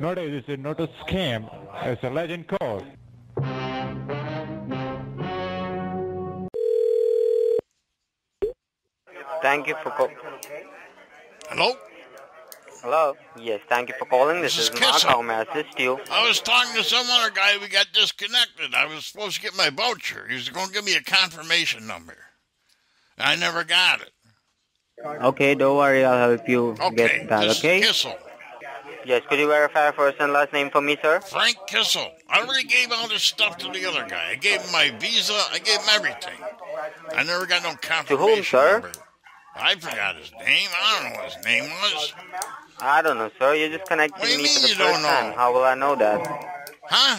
Nowadays, it's not a scam. It's a legend call. Thank you for call. Hello? Hello. Yes, thank you for calling. This, This is is Mark. Kissa. How may I assist you? I was talking to some other guy. We got disconnected. I was supposed to get my voucher. He was going to give me a confirmation number. I never got it. Okay, don't worry. I'll help you Okay, get that. this Okay. is Kissel. Yes. Could you verify first and last name for me, sir? Frank Kissel. I already gave all this stuff to the other guy. I gave him my visa. I gave him everything. I never got no confirmation To whom, sir? number. I forgot his name. I don't know what his name was. I don't know, sir. You're just connecting you me for the first time. How will I know that? Huh?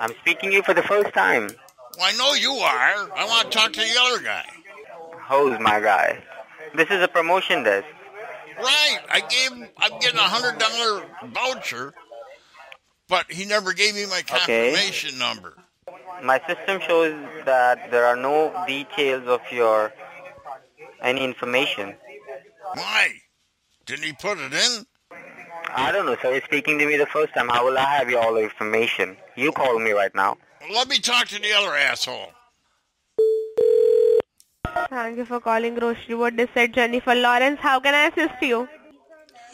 I'm speaking to you for the first time. Well, I know you are. I want to talk to the other guy. Who's my guy? This is a promotion desk. Right. I gave him, I'm getting a hundred dollar voucher, but he never gave me my Okay. confirmation number. My system shows that there are no details of your any information. Why? Didn't he put it in? I don't know, sir. You're speaking to me the first time. How will I have your all the information? You call me right now. Well, let me talk to the other asshole. Thank you for calling Grocery World. This said Jennifer Lawrence. How can I assist you?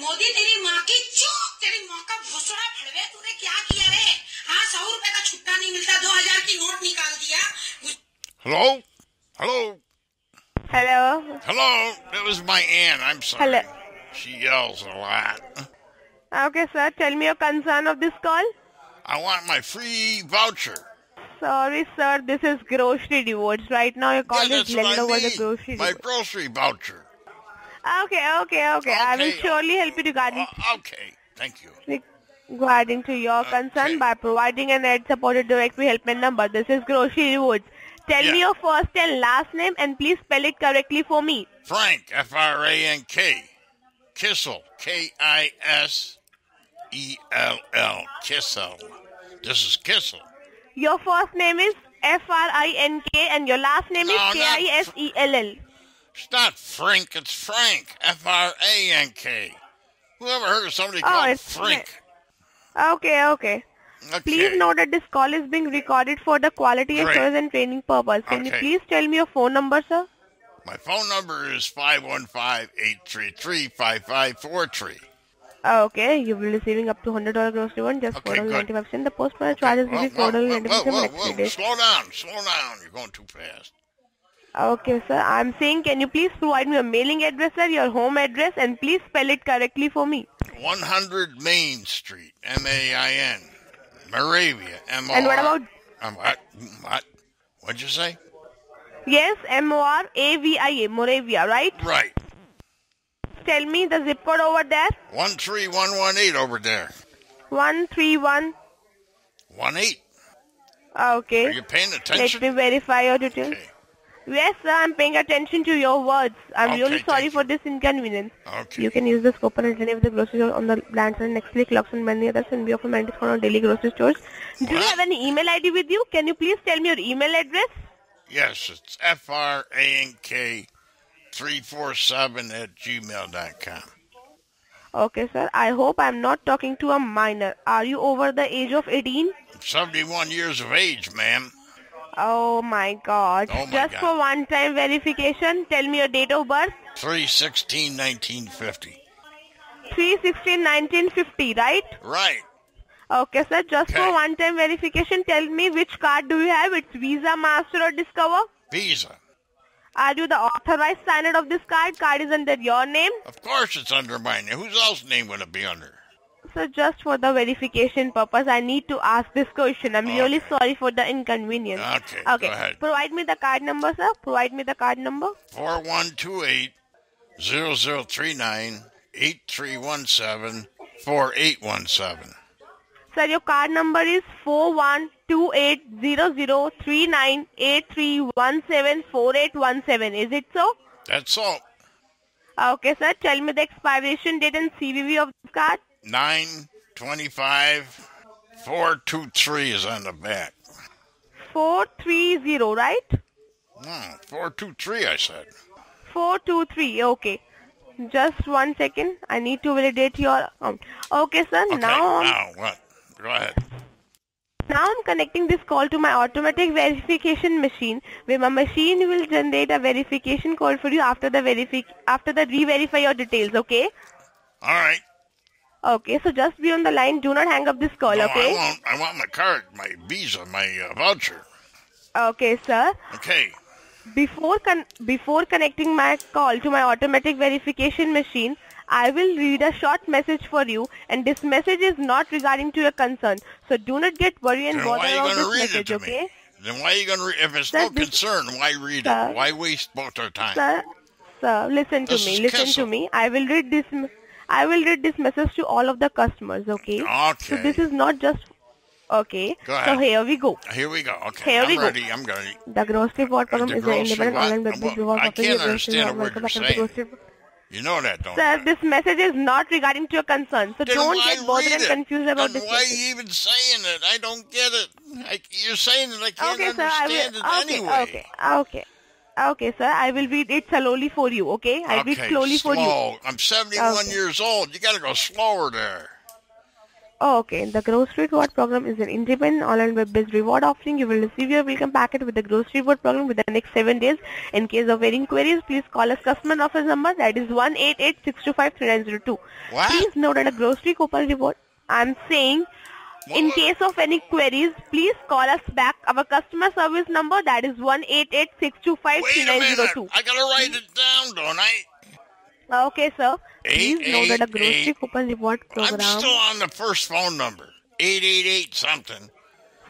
Modi तेरी माँ की चूक तेरी माँ का भोसड़ा फड़वे तूने क्या किया रे हाँ सौ रुपए का छुट्टा नहीं मिलता दो हजार की नोट निकाल दिया Hello? Hello? Hello. Hello? That was my aunt. I'm sorry. Hello. She yells a lot. Okay, sir. Tell me your concern of this call. I want my free voucher. Sorry, sir. This is Grocery Rewards. Right now, your call yeah, is that's what landed I over the Grocery my Rewards. grocery voucher. Okay, okay, okay. I will Okay. surely help you regarding Uh, okay. Thank you. regarding to your concern by providing an ad-supported directory helpline number. This is Grocery Rewards. Tell Yeah. me your first and last name and please spell it correctly for me. Frank, F R A N K. Kissel, K I S E L L. Kissel. This is Kissel. Your first name is F-R-I-N-K and your last name No, is not K-I-S-E-L-L. It's not Frank, it's Frank. F R A N K. Who ever heard of somebody Oh, called it's Frank? Okay, okay. Okay. Please note that this call is being recorded for the quality Great. assurance and training purpose. Can you please tell me your phone number, sir? My phone number is 515-833-5543. Okay, you will be receiving up to $100 grocery one just Okay, good. 495 cents. The post-payment charges will be whoa, whoa, whoa, $495 whoa, for next days. Slow down, slow down. You're going too fast. Okay, sir. I'm saying, can you please provide me your mailing address, sir, your home address, and please spell it correctly for me. 100 Main Street, M-A-I-N. Moravia, M-O-R. And what about Um, what? What? What'd you say? yes, M-O-R-A-V-I-A, Moravia, right? Right. Tell me the zip code over there. 13118 over there. One three one. 18. Okay. Are you paying attention? Let me verify your details. Okay. Yes, sir, I'm paying attention to your words. I'm Okay, really sorry for this inconvenience. Okay. You can use this coupon at any of the grocery stores on the lands and next week Lux and many others and be offered 90 discount on daily grocery stores. Do you have any email ID with you? Can you please tell me your email address? Yes, it's F-R-A-N-K 347 at gmail.com. Okay, sir. I hope I'm not talking to a minor. Are you over the age of 18? 71 years of age, ma'am. Oh my god. Oh my Just God. for one time verification, tell me your date of birth. 316 1950. 316 1950, right? Right. Okay, sir. Just for one time verification, tell me which card do you have? It's Visa, Master or Discover? Visa. Are you the authorized signer of this card? Card is under your name? Of course it's under my name. Whose else name would it be under? So just for the verification purpose, I need to ask this question. I'm really sorry for the inconvenience. Okay, Okay. go ahead. Provide me the card number, sir. Provide me the card number. 4128 0039 8317 4817. Sir, your card number is four one two eight zero zero three nine eight three one seven four eight one seven. Is it so? That's all. Okay, sir. Tell me the expiration date and CVV of this card. 925 423 is on the back. 430, right? Hmm, 423, I said. 423, okay. Just one second. I need to validate your account. Okay, sir. Okay, now, now what? Go ahead. now I'm connecting this call to my automatic verification machine, where my machine will generate a verification code for you after the verifi- after the re-verify your details. Okay. All right. Okay. So just be on the line. Do not hang up this call. No, okay. I want, I want my card, my Visa, my uh, voucher. Okay, sir. Okay. Before con- before connecting my call to my automatic verification machine, I will read a short message for you, and this message is not regarding to your concern. So do not get worried and Then bother about this read message, it to okay? me? Then why are you going to read? If it's Sir, no this- concern, why read Sir. it? Why waste both our time? Sir, sir, listen to me. Listen Kissel. to me. I will read this. I will read this message to all of the customers. Okay. Okay. So this is not just. Okay. Go So here we go. Here we go. Okay, Here I'm we go. ready. I'm ready. The grocery reward program uh, The is an independent online Well, reward I can't understand a word Welcome back to you're saying. You know that, don't Sir, you? this message is not regarding to your concern, so Then don't get bothered and confused about then this. why are message. you even saying it? I don't get it. I, you're saying it. I can't Okay, sir, I understand will. it Okay, anyway. okay, okay, okay, sir. I will read it slowly for you. Okay, I read Okay, slowly for you. slow. I'm 71 Okay. years old. You got to go slower there. Oh, okay. The grocery reward program is an independent online web-based reward offering. You will receive your welcome packet with the grocery reward program within the next seven days. In case of any queries, please call us customer office number that is one eight eight six two five three nine zero two. What? Please note that a grocery coupon reward. I'm saying. In case of any queries, please call us back. Our customer service number that is one eight eight six two five three Wait a nine zero minute. I got to write it down, don't I? Okay, sir. Please Eight, note that a grocery eight. coupon reward I'm still on the first phone number. 888 something.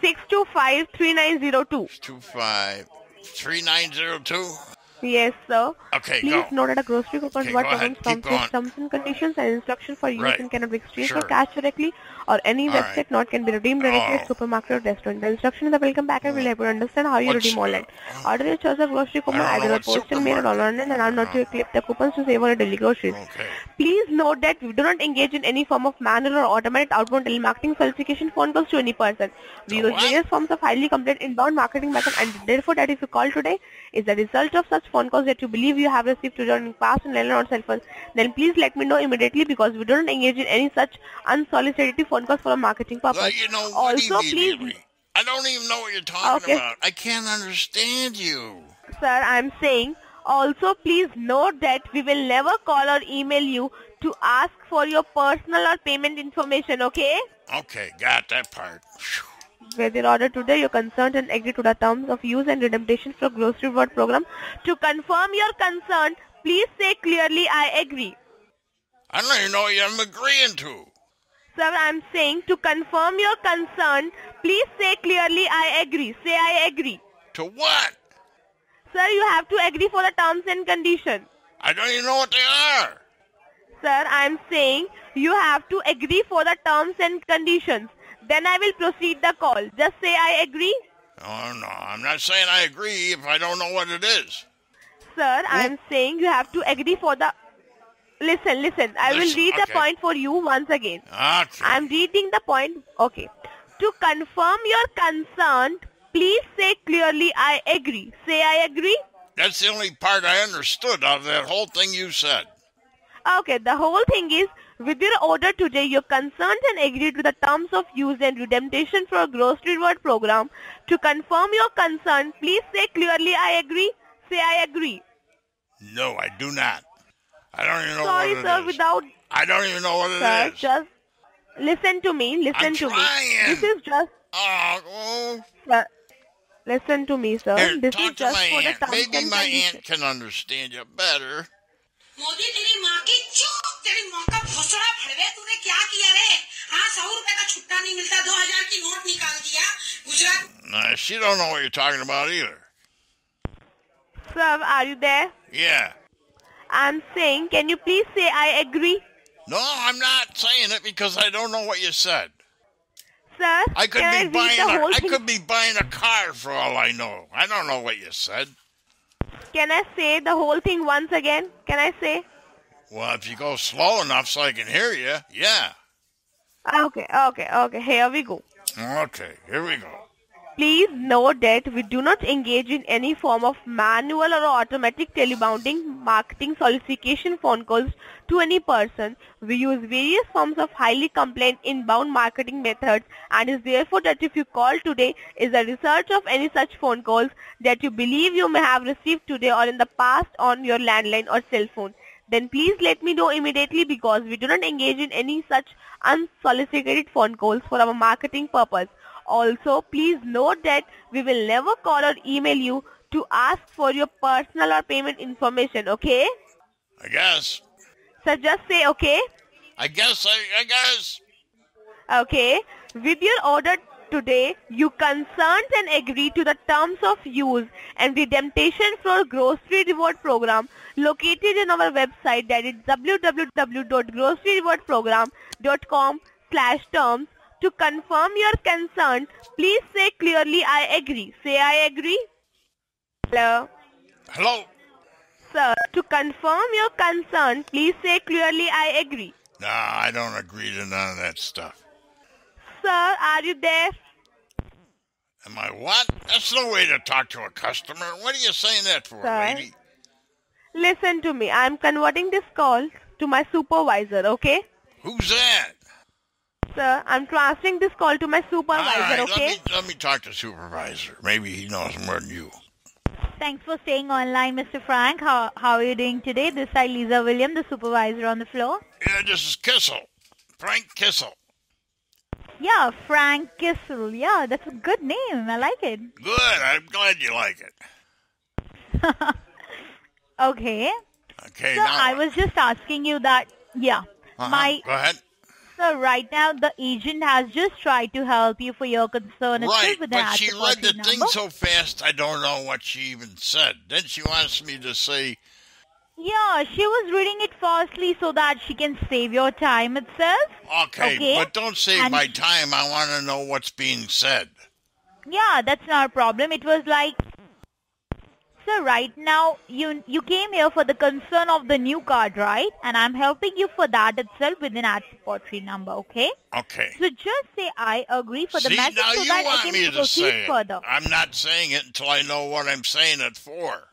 six two five three nine zero two. 25 3902. Yes, sir. Okay, Please go. note that a grocery coupon Okay, reward go program ahead. comes with going. terms and conditions and instructions for use Right. and cannot be exchanged Sure. for cash directly or any All website right. not can be redeemed directly Oh. at supermarket or restaurant. The instruction in the welcome packet will help you understand how you What's, redeem uh, online. Order your choice of grocery coupon I don't know either by what postal mail or online and are not to clip the coupons to save on your daily groceries. Okay. Please note that we do not engage in any form of manual or automated outbound telemarketing solicitation phone calls to any person. We use various forms of highly complete inbound marketing method and therefore that if you call today is the result of such phone calls that you believe you have received during past and landline or cell phone, then please let me know immediately because we do not engage in any such unsolicited phone calls for a marketing purpose. Well, you know also, please? I don't even know what you're talking Okay. about. I can't understand you. sir, I'm saying also please note that we will never call or email you to ask for your personal or payment information, okay? Okay, got that part. Phew. Whether order today, you're concerned and agree to the terms of use and redemption for grocery reward program. To confirm your concern, please say clearly, I agree. I don't even know what I'm agreeing to. Sir, I'm saying to confirm your concern, please say clearly, I agree. Say, I agree. To what? Sir, you have to agree for the terms and conditions. I don't even know what they are. Sir, I'm saying you have to agree for the terms and conditions. Then I will proceed the call. Just say I agree. Oh, no, I'm not saying I agree if I don't know what it is. Sir, I'm saying you have to agree for the... Listen, listen. I will Listen, read the okay. point for you once again. Ah, okay. I'm reading the point. Okay. To confirm your concern, please say clearly I agree. Say I agree. That's the only part I understood out of that whole thing you said. Okay, the whole thing is, with your order today, you're concerned and agreed to the terms of use and redemption for a grocery reward program. To confirm your concern, please say clearly I agree. Say I agree. No, I do not. I don't even know Sorry, what it sir, is. without... I don't even know what it is. Sir, just... Listen to me, listen I'm to trying. me. This is just... Oh, oh. Sir, listen to me, sir. Here, this talk is to just my for the aunt. terms Maybe my conditions. aunt can understand you better. Modi तेरी माँ की चूक तेरी माँ का भोसड़ा फड़वे तूने क्या किया रे हाँ सौ रुपए का छुट्टा नहीं मिलता दो हजार की नोट निकाल दिया Gujarat Nah, she don't know what you're talking about either. Sir, are you there? Yeah. I'm saying, can you please say I agree? No, I'm not saying it because I don't know what you said. Sir, I could can I be read buying the a, whole I thing? could be buying a car for all I know. I don't know what you said. Can I say the whole thing once again? Can I say? Well, if you go slow enough so I can hear you, yeah. Okay, okay, okay. Here we go. Okay, here we go. Please note that we do not engage in any form of manual or automatic telebounding marketing solicitation phone calls to any person. We use various forms of highly compliant inbound marketing methods and is therefore that if you call today is a result of any such phone calls that you believe you may have received today or in the past on your landline or cell phone. Then please let me know immediately because we do not engage in any such unsolicited phone calls for our marketing purpose. Also, please note that we will never call or email you to ask for your personal or payment information, okay? I guess. So just say okay. I guess. I, I guess. Okay. With your order today, you consent and agree to the terms of use and redemption for grocery reward program located in our website that is www.groceryrewardprogram.com slash terms. To confirm your consent, please say clearly I agree. Say I agree. Hello. Hello. Sir, to confirm your consent, please say clearly I agree. Nah, I don't agree to none of that stuff. Sir, are you there? Am I what? That's no way to talk to a customer. What are you saying that for, Sir? lady? Listen to me. I'm converting this call to my supervisor, okay? Who's that? Sir, I'm transferring this call to my supervisor, right, okay? let me let me talk to supervisor. Maybe he knows more than you. Thanks for staying online, Mr. Frank. How, how are you doing today? This is Lisa William, the supervisor on the floor. Yeah, this is Kissel, Frank Kissel. Yeah, Frank Kissel. Yeah, that's a good name. I like it. Good. I'm glad you like it. Okay. Okay, So I was just asking you that, yeah. uh-huh. My, Go ahead. so right now the agent has just tried to help you for your concern. It's Right, but she read the support thing so fast I don't know what she even said. Then she wants me to say, Yeah, she was reading it fastly so that she can save your time itself. okay, Okay. but don't save And- my time. I want to know what's being said. Yeah, that's not a problem. It was like, so right now you you came here for the concern of the new card, right? And I'm helping you for that itself with an ad support free number, okay? Okay. So just say I agree for the See, message now so you that I want can me to say it. further. I'm not saying it until I know what I'm saying it for.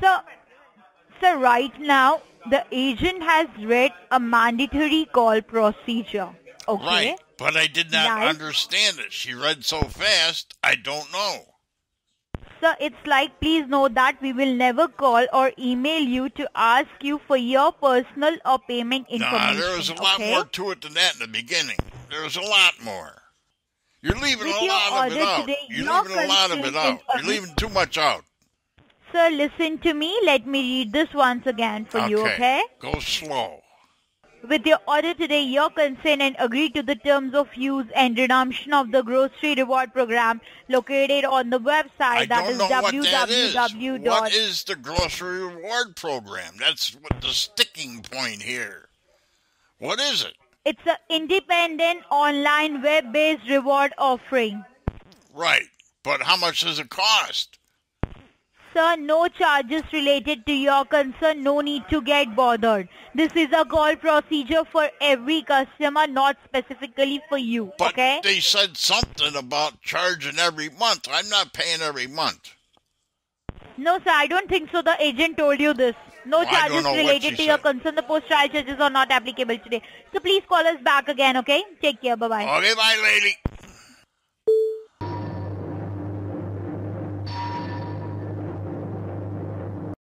So, so right now the agent has read a mandatory call procedure, okay? Right, but I did not understand it. She read so fast, I don't know. So it's like, please know that we will never call or email you to ask you for your personal or payment Nah, information. there was a lot okay? more to it than that in the beginning. There was a lot more. You're leaving With a lot of it out. today, You're leaving a lot of it out. You're leaving too much out. Sir, listen to me. Let me read this once again for you, okay? Go slow. With your order today, your consent and agree to the terms of use and redemption of the grocery reward program located on the website I that don't is know what that is. www. What is the grocery reward program? That's what the sticking point here. What is it? It's an independent online web-based reward offering. Right. But how much does it cost? Sir, no charges related to your concern. No need to get bothered. This is a call procedure for every customer, not specifically for you. But okay? they said something about charging every month. I'm not paying every month. No, sir, I don't think so. The agent told you this. No Well, charges related to your said. concern. The post-trial charges are not applicable today. So please call us back again, okay? Take care. Bye-bye. Okay, bye, lady.